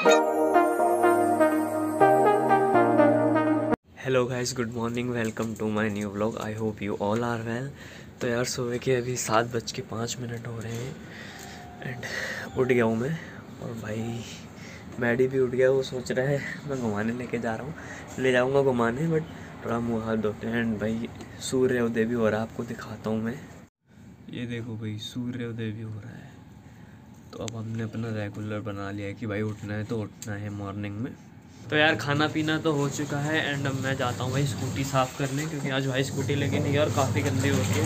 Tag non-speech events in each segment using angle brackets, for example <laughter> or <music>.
Hello guys good morning welcome to my new vlog I hope you all are well तो यार, सुबह के अभी सात बज के पाँच मिनट हो रहे हैं एंड उठ गया हूँ मैं। और भाई, मैडी भी उठ गया, वो सोच रहा है, मैं घुमाने लेके जा रहा हूँ। ले जाऊँगा घुमाने बट थोड़ा मुँह हाथ धोते हैं एंड भाई, सूर्य उदय भी हो रहा है, आपको दिखाता हूँ मैं। ये देखो भाई, सूर्य उदय भी हो रहा है। तो अब हमने अपना रेगुलर बना लिया है कि भाई उठना है तो उठना है मॉर्निंग में। तो यार खाना पीना तो हो चुका है एंड अब मैं जाता हूँ भाई स्कूटी साफ़ करने क्योंकि आज भाई स्कूटी लेके नहीं गया और काफ़ी गंदी होती है।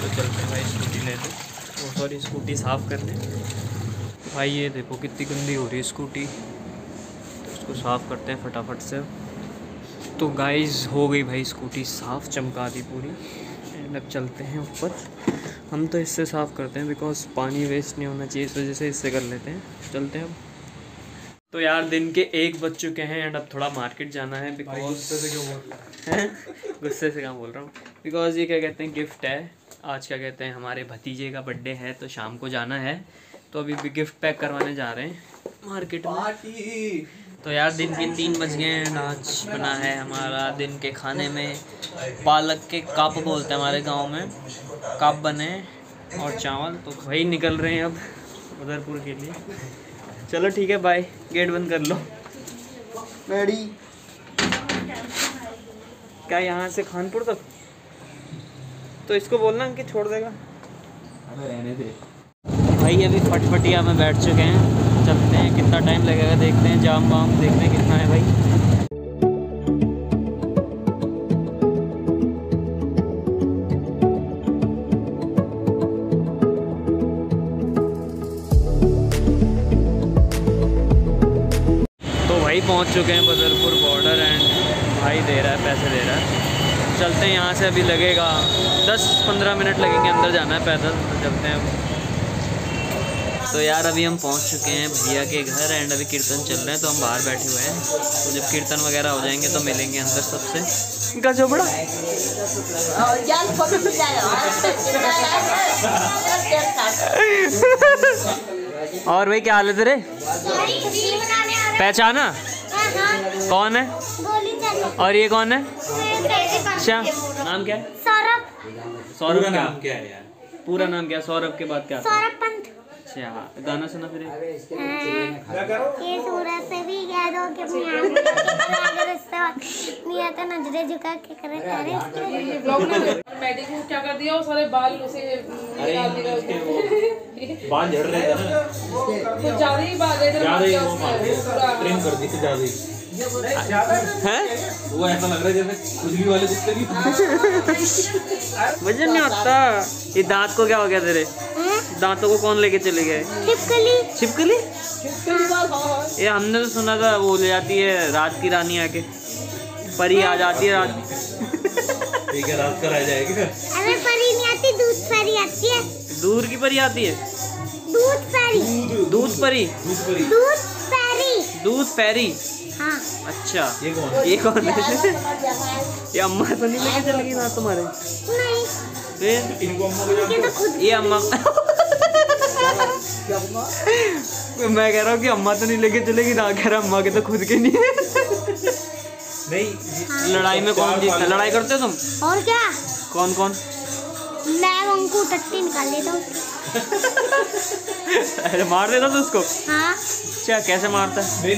तो चलते हैं भाई स्कूटी लेने। तो सॉरी स्कूटी साफ़ करने। भाई ये देखो कितनी गंदी हो रही है स्कूटी तो उसको साफ़ करते हैं फटाफट से। तो गाइस हो गई भाई स्कूटी साफ़, चमका दी पूरी। एंड अब चलते हैं ऊपर। हम तो इससे साफ़ करते हैं बिकॉज़ पानी वेस्ट नहीं होना चाहिए इस वजह से इससे कर लेते हैं। चलते हैं अब। तो यार दिन के एक बज चुके हैं एंड अब थोड़ा मार्केट जाना है बिकॉज़ <laughs> गुस्से से क्यों बोल रहा है? गुस्से से क्या बोल रहा हूँ? बिकॉज़ ये क्या कहते हैं गिफ्ट है। आज क्या कहते हैं हमारे भतीजे का बर्थडे है तो शाम को जाना है। तो अभी भी गिफ्ट पैक करवाने जा रहे हैं। मार्केट में। तो यार दिन के तीन बज गए हैं आज बना है हमारा दिन के खाने में। पालक के कप बोलते हैं हमारे गाँव में। कप बने और चावल तो वही निकल रहे हैं अब उधरपुर के लिए। चलो ठीक है बाय गेट बंद कर लो। रेडी क्या यहाँ से खानपुर तक? तो इसको बोलना कि छोड़ देगा? अबे रहने दे। भाई अभी फटफटिया में बैठ चुके हैं। हैं कितना टाइम लगेगा देखते हैं, जाम वाम देखते हैं कितना है भाई। तो भाई पहुँच चुके हैं बदरपुर बॉर्डर एंड भाई दे रहा है, पैसे दे रहा है। चलते हैं यहाँ से, अभी लगेगा। 10-15 मिनट लगेंगे, अंदर जाना है पैदल तो चलते हैं। तो यार अभी हम पहुँच चुके हैं भैया के घर एंड अभी कीर्तन चल रहे हैं तो हम बाहर बैठे हुए हैं। तो जब कीर्तन वगैरह हो जाएँगे तो मिलेंगे अंदर सबसे। इनका जो बड़ा और भाई क्या हाल है तेरे? पहचाना? कौन है? और ये कौन है? अच्छा नाम क्या है? सौरभ। सौरभ क्या? क्या है यार? पूरा नाम क्या? सौरभ के बाद क्या? सौरभ पंत। अच्छा गाना सुना फिर ये सूरज से भी कह दो कि नहीं आता नजरे झुका के करे करे ब्लॉग में मेडिक को क्या कर दिया? वो सारे बाल उसे निकाल दिया बाल झड़ रहे थे ना कुछ ज़्यादा ही बाल है इधर ज़्यादा ही वो ट्रिम कर दी थी ज़्यादा ही। वो ऐसा लग रहा है जैसे खुजली वाले कुत्ते की <laughs> <laughs> वज़न नहीं होता। ये दांत को क्या हो गया तेरे? दांतों को कौन लेके चले गए? छिपकली। छिपकली? ये हमने तो सुना था वो ले जाती है रात की रानी आके। परी आ जाती है रात ठीक है रात का रह जाएगा। अरे परी नहीं आती दूध परी आती है। दूर की परी आती है? दूध परी। दूध परी? दूध परी। दूध परी। दूध पैरी? हाँ। अच्छा। ये कौन ये कौन है? ये अम्मा तो नहीं लेके चलेगी ना तुम्हारे? नहीं। फिर? इनको अम्मा तो ये अम्मा <laughs> मैं कह रहा हूँ कि अम्मा तो नहीं लेके चलेगी ना कह रहा अम्मा के तो खुद के नहीं नहीं लड़ाई में कौन जीतता लड़ाई करते हो तुम? और क्या? कौन कौन? मैं उनको टट्टी निकाल देता हूँ। अरे मार देता तो उसको? हाँ। अच्छा कैसे मारता है? साले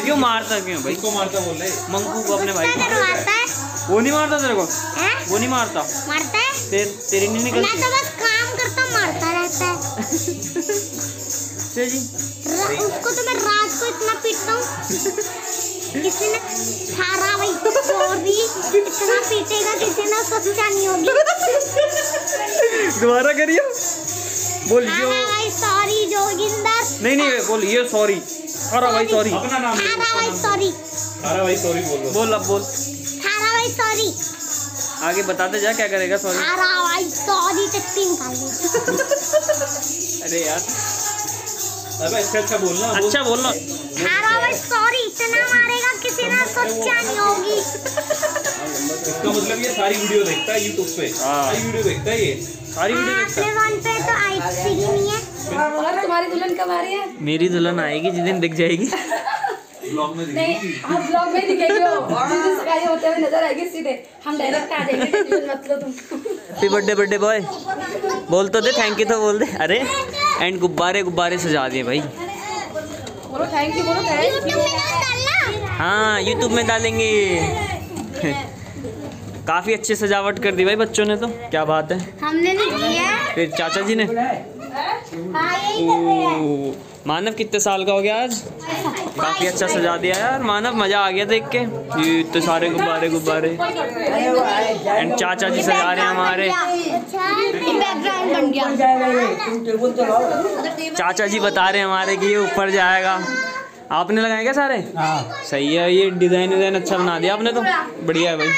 क्यों मारता क्यों भाई? किसको मारता बोल रहे? मंकू को अपने भाई को मारता है। वो नहीं मारता तेरे को? हैं? वो नहीं मारता। मारता है? तेर, तेरी नहीं मैं तो बस काम करता मारता रहता है। <laughs> जी उसको तो मैं रात को इतना पीटता हूँ। किसी ने थारा भाई सॉरी इतना पीटेगा किसी ने सोचा नहीं होगी। <laughs> दोबारा करिए बोल यो थारा भाई सॉरी जोगिंदर। नहीं नहीं बोल ये सॉरी अरे भाई सॉरी अपना नाम थारा भाई सॉरी अरे भाई सॉरी बोल बोल अब बोल। भाई सॉरी आगे बताते जा क्या करेगा सॉरी भाई सॉरी टट्टी निकाल अरे यार। अबे अच्छा अच्छा बोलना बोल। अच्छा बोल ना भाई सॉरी इतना मारेगा किसी ने सोचा नहीं होगी। इसका मतलब ये सारी वीडियो देखता है यूट्यूब पे। हाँ। सारी वीडियो देखता है ये। सारी वीडियो देखता आपने वन पे तो आई थी नहीं है और तुम्हारी दुल्हन कब आ रही है? मेरी दुल्हन आएगी जिस दिन दिख जाएगी। <laughs> ब्लॉग में नहीं हम ब्लॉग में ही दिखेंगे वो। <laughs> जिस दिन सगाई होते हुए नज़र आएगी सीधे हम डायरेक्ट आ जाएँगे <laughs> टेंशन मत लो तुम। हैप्पी बर्थडे बर्थडे बॉय बोल तो दे थैंक यू तो बोल दे। अरे एंड गुब्बारे गुब्बारे सजा दिए भाई। बोलो थैंक यू बोलो थैंक यूट्यूब में ना डालना। हाँ यूट्यूब में डालेंगे। काफ़ी अच्छी सजावट कर दी भाई बच्चों ने तो। क्या बात है। हमने नहीं किया। फिर चाचा जी ने। हाँ हैं मानव कितने साल का हो गया आज? काफ़ी अच्छा सजा दिया यार। मानव मज़ा आ गया देख के। ये इतने सारे गुब्बारे गुब्बारे। एंड चाचा जी सजा रहे हैं हमारे। अच्छा ये बैकग्राउंड बन गया चाचा जी बता रहे हैं हमारे कि ये ऊपर जाएगा। आपने लगाए क्या सारे? सही है ये डिज़ाइन डिज़ाइन अच्छा बना दिया आपने तो। बढ़िया है भाई।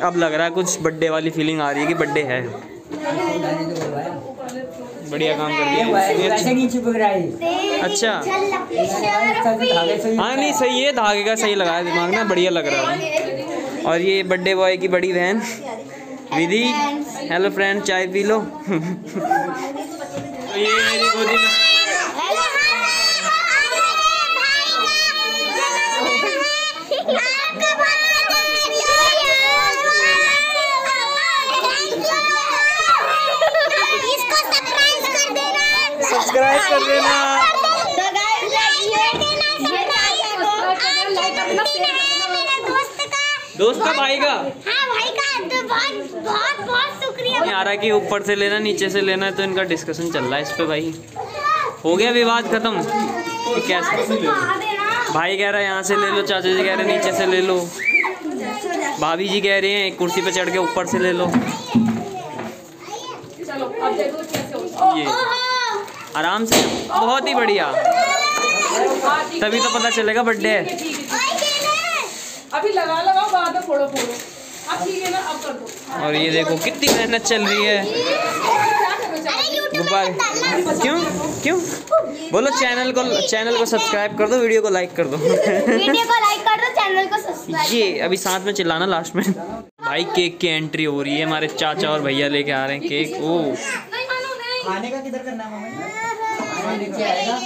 अब लग रहा है कुछ बर्थडे वाली फीलिंग आ रही है कि बर्थडे है। बढ़िया काम कर दिया। अच्छा- नहीं चिपक रहा है। अच्छा। हाँ नहीं सही है धागे का सही लगाया दिमाग ना बढ़िया लग रहा है। और ये बर्थडे बॉय की बड़ी बहन विधि। हेलो फ्रेंड चाय पी लो। <laughs> तो ये मेरी में इसको सरप्राइज़ कर देना सब्सक्राइब कर देना। गाइस ये लाइक करना मेरे दोस्त का। भाई का? हाँ भाई का। तो बहुत बहुत बहुत शुक्रिया। नहीं आ रहा कि ऊपर से लेना नीचे से लेना है तो इनका डिस्कशन चल रहा है इस पे भाई। हो गया विवाद खत्म? कैसे? भाई कह रहा है यहाँ से ले लो चाचा जी कह रहे हैं नीचे से ले लो। भाभी जी कह रहे हैं एक कुर्सी पे चढ़ के ऊपर से ले लो। चलो अब देखो कैसे होता ये आराम से। बहुत ही बढ़िया। हाँ, तभी तो पता चलेगा बर्थडे है है, है, है। अभी लगा लगाओ बाद में फोड़ो फोड़ो। अब ठीक है ना अब कर दो। और ये देखो कितनी मेहनत चल रही है। हो गुब्बारे। क्यों? क्यों? बोलो चैनल को चैनल को सब्सक्राइब कर दो वीडियो को लाइक कर दो। वीडियो को लाइक कर दो चैनल को सब्सक्राइब ये अभी साथ में चिल्लाना लास्ट में। भाई केक की एंट्री हो रही है हमारे चाचा और भैया लेके आ रहे हैं केक ओ। खाने का किधर करना है नीचे आएगा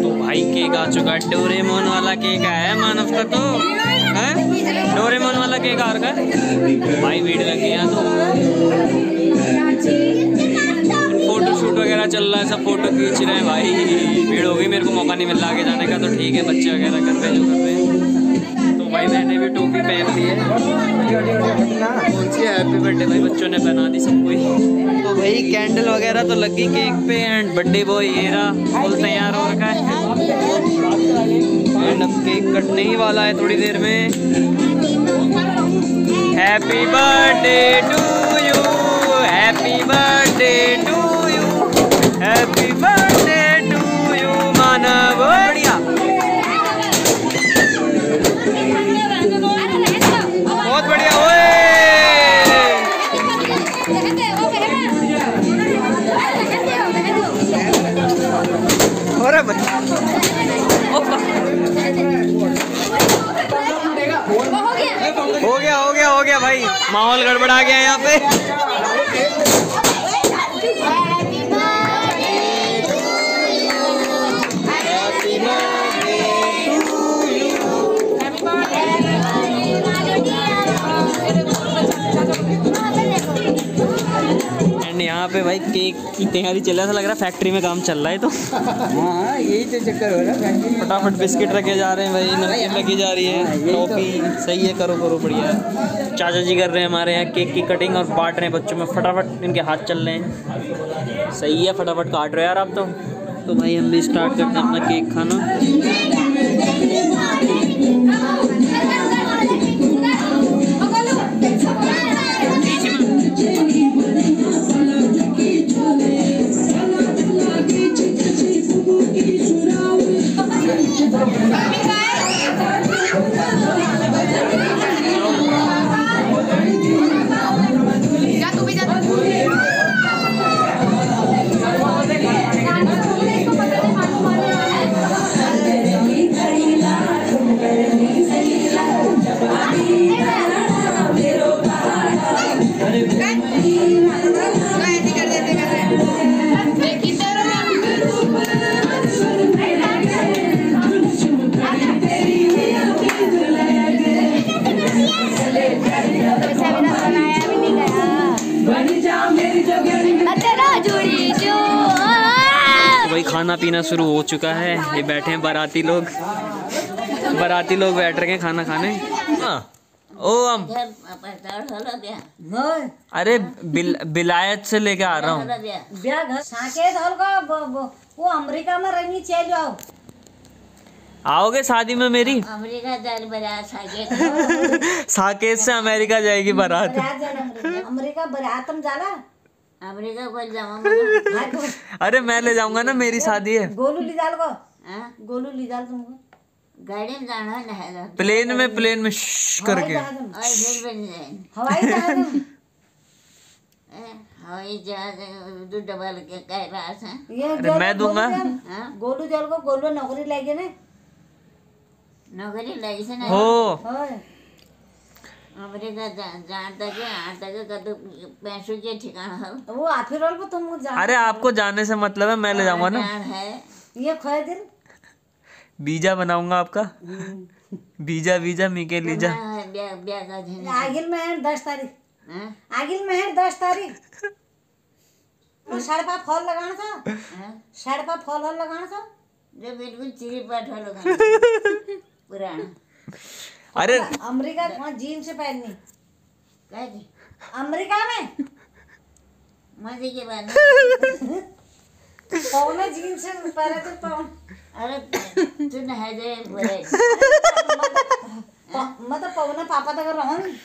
तो भाई केक आ चुका है डोरेमोन वाला केक आया है मानव का तो। है? डोरेमोन वाला केक? आ रखा है? भाई भीड़ लग गई यहाँ तो। फ़ोटो शूट वगैरह चल रहा है सब फ़ोटो खींच रहे हैं भाई। भीड़ हो गई मेरे को मौका नहीं मिल रहा आगे जाने का तो ठीक है बच्चे वगैरह कर रहे हैं जो कर रहे हैं। भाई, मैंने भी टोपी पहन ली है। कौन सी हैप्पी बर्थडे भाई, बच्चों ने पहना दी सबको ही तो भाई कैंडल वगैरह तो लगी केक पे एंड बर्थडे बॉय ये रहा। फुल तैयार हो रखा है। एंड अब केक कटने ही वाला है थोड़ी देर में। हैप्पी बर्थडे टू भाई माहौल गड़बड़ा गया यहाँ पे। यहाँ पे भाई केक की तैयारी चल रहा है ऐसा लग रहा है फैक्ट्री में काम चल रहा है तो। हाँ यही तो चक्कर हो रहा है फटाफट बिस्किट रखे जा रहे हैं भाई नमकीन रखी जा रही है टॉफी सही है करो करो बढ़िया चाचा जी कर रहे हैं हमारे यहाँ केक की कटिंग और बांट रहे हैं बच्चों में फटाफट इनके हाथ चल रहे हैं। सही है फटाफट काट रहे हो यार आप तो। तो भाई हम भी स्टार्ट करते हैं अपना केक खाना। पीना शुरू हो चुका है। ये बैठे हैं बाराती लोग। बाराती लोग बैठ रहे हैं खाना खाने। हाँ। ओ हम। अरे बिल, बिलायत से लेके आ रहा हूँ। वो अमेरिका में रहनी चल जाओ आओगे शादी में मेरी? अमेरिका जाल बजा <laughs> साकेत से अमेरिका जाएगी बारात। जाना अमेरिका बरात में जाला अमेरिका को जाऊँगा हाँ <laughs> अरे मैं ले जाऊँगा ना मेरी शादी है। गोलू ली जाल को। हाँ? गोलू ली जाल तुमको। गाड़ी में जाना है प्लेन में प्लेन में श्श करके। हवाई जहाज़ हवाई जहाज़ <laughs> दो डबल के कह रहा था ये अरे जल मैं दूँगा। गोलू जल- हाँ? गोलू जल को गोलू नौकरी लगी ने? नौकरी लगी से हो। अमेरिका जा- जान तक तो पैसों के ठिकाना वो आफिर को तुम अरे आपको जाने से मतलब है मैं ले जाऊँगा ना है ये खोए दिल वीज़ा बनाऊँगा आपका वीज़ा वीज़ा मीके लीजा दिन आगिल में दस तारीख हाँ? आगिल में दस तारीख साढ़े पाँच फॉल लगाना था? साढ़े पाँच फॉल हॉल लगाना था जो बिल्कुल चिरी पाठ वालों पुराना अरे अमेरिका वहाँ जीन से पहननी। कह दी अमेरिका में? मज़े के में। <laughs> पौने जीन से पहले तो पौन अरे तू है बोले। <laughs> मतलब पौने पापा तक रहो न।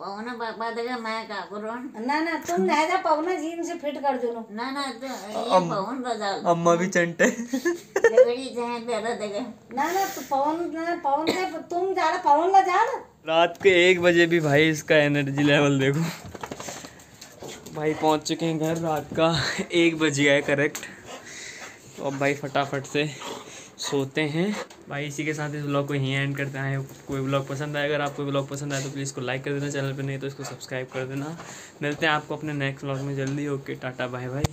पवन पापा देगा मैं का करूँ ना ना तुम नहीं जा पौने जीन से फिट कर दो ना ना तो ये पवन बजा अम्मा भी चंटे लगड़ी बेरा देगा ना ना तो पवन ना पवन से तुम जा रहा पवन ला जा रहा रात के एक बजे भी भाई इसका एनर्जी लेवल देखो। भाई पहुँच चुके हैं घर रात का एक बज गया है करेक्ट तो अब भाई फटाफट से सोते हैं। भाई, इसी के साथ इस ब्लॉग को यहीं एंड करते हैं। कोई ब्लॉग पसंद आए, अगर आपको ब्लॉग पसंद आए तो प्लीज़ इसको लाइक कर देना चैनल पर नहीं तो इसको सब्सक्राइब कर देना। मिलते हैं आपको अपने नेक्स्ट ब्लॉग में जल्दी। Okay tata bye bye